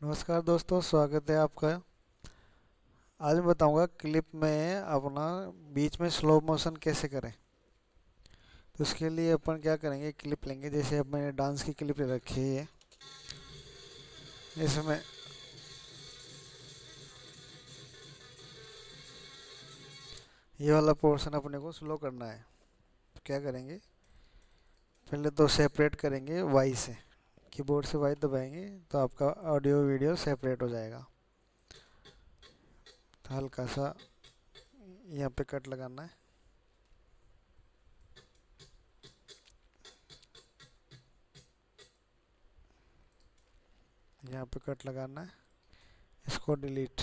नमस्कार दोस्तों, स्वागत है आपका। आज मैं बताऊँगा क्लिप में अपना बीच में स्लो मोशन कैसे करें। तो उसके लिए अपन क्या करेंगे, क्लिप लेंगे। जैसे अब मैंने डांस की क्लिप रखी है। इसमें ये वाला पोर्शन अपने को स्लो करना है। तो क्या करेंगे, पहले तो सेपरेट करेंगे वाई से। कीबोर्ड से वाई दबाएँगे तो आपका ऑडियो वीडियो सेपरेट हो जाएगा। तो हल्का सा यहाँ पे कट लगाना है। यहाँ पे कट लगाना है। इसको डिलीट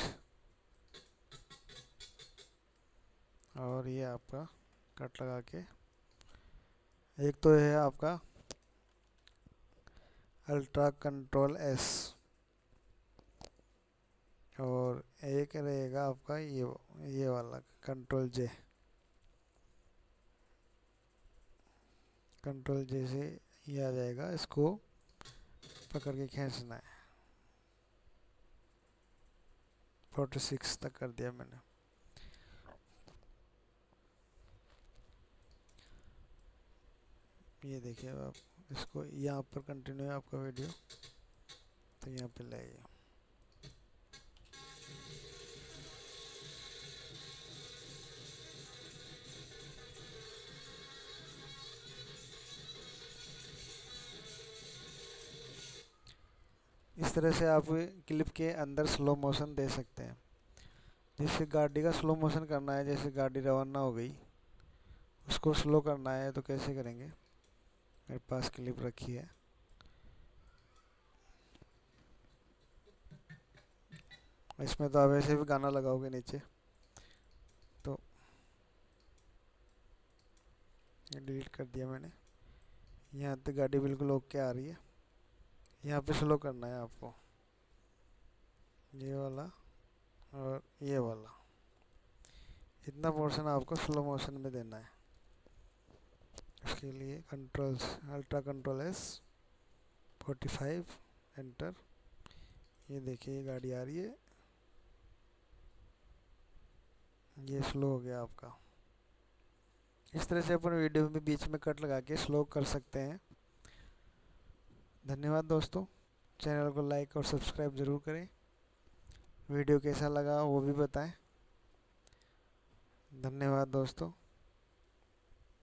और ये आपका कट लगा के, एक तो है आपका अल्ट्रा कंट्रोल एस। और एक रहेगा आपका ये ये वाला, कंट्रोल जे। कंट्रोल जे से ये आ जाएगा, इसको पकड़ के खींचना है। फोर्टी सिक्स तक कर दिया मैंने। ये देखिए आप इसको यहाँ पर कंटिन्यू है आपका वीडियो तो यहाँ पे लाइए इस तरह से आप क्लिप के अंदर स्लो मोशन दे सकते हैं। जैसे गाड़ी का स्लो मोशन करना है, जैसे गाड़ी रवाना हो गई, उसको स्लो करना है तो कैसे करेंगे? मेरे पास क्लिप रखी है। इसमें तो आप ऐसे भी गाना लगाओगे नीचे। तो डिलीट कर दिया मैंने। यहाँ तक गाड़ी बिल्कुल ओके आ रही है। यहाँ पे स्लो करना है आपको। ये वाला और ये वाला। इतना पोर्शन आपको स्लो मोशन में देना है। उसके लिए controls ultra control S forty five enter ये देखिए गाड़ी आ रही है। ये स्लो हो गया आपका। इस तरह से अपन वीडियो में बीच में कट लगा के स्लो कर सकते हैं। धन्यवाद दोस्तों। चैनल को लाइक और सब्सक्राइब ज़रूर करें। वीडियो कैसा लगा वो भी बताएँ। धन्यवाद दोस्तों।